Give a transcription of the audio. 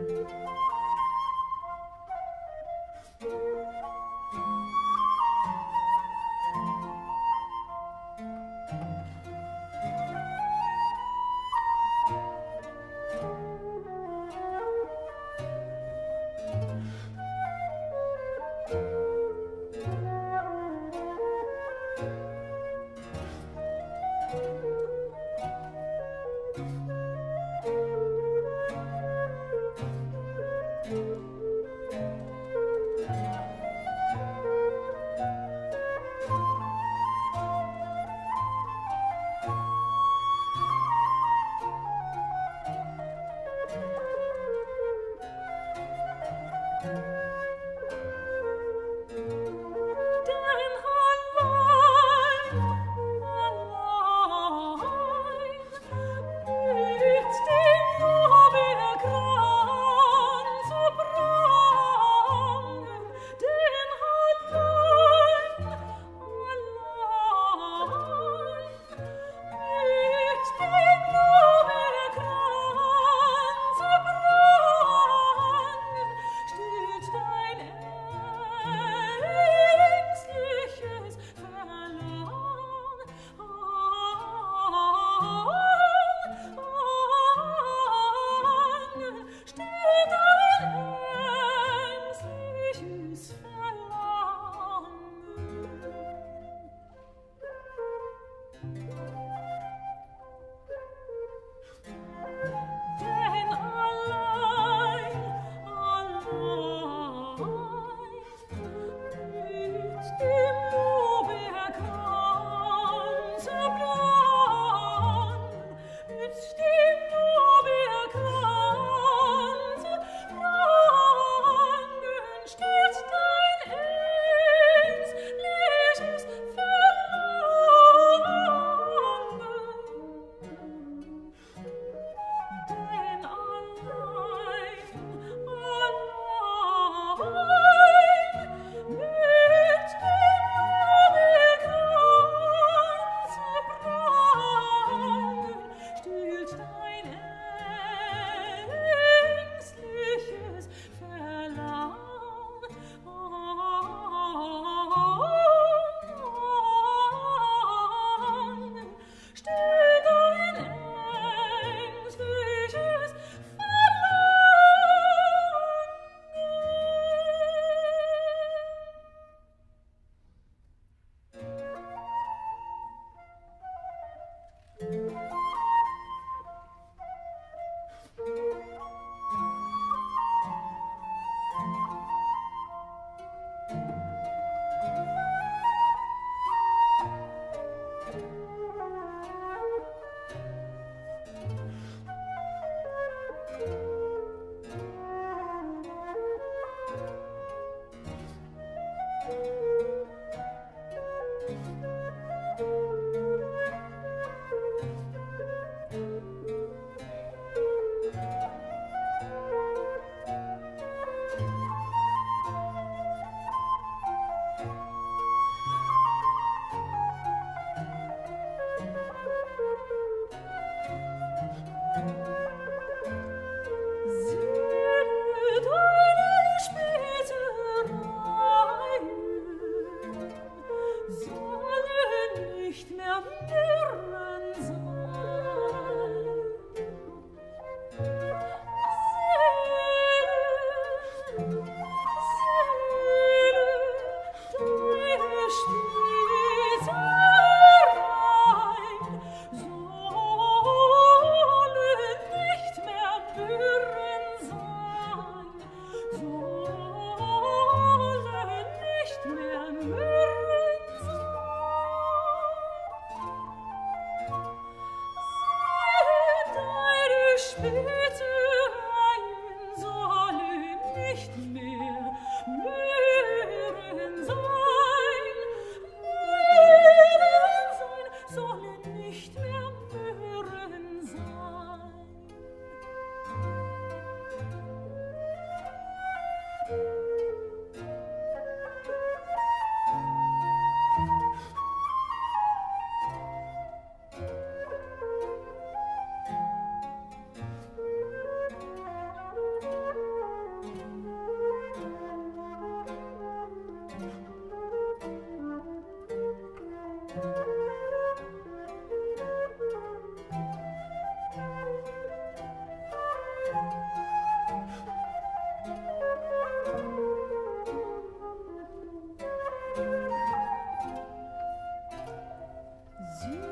Música 어? Zoo.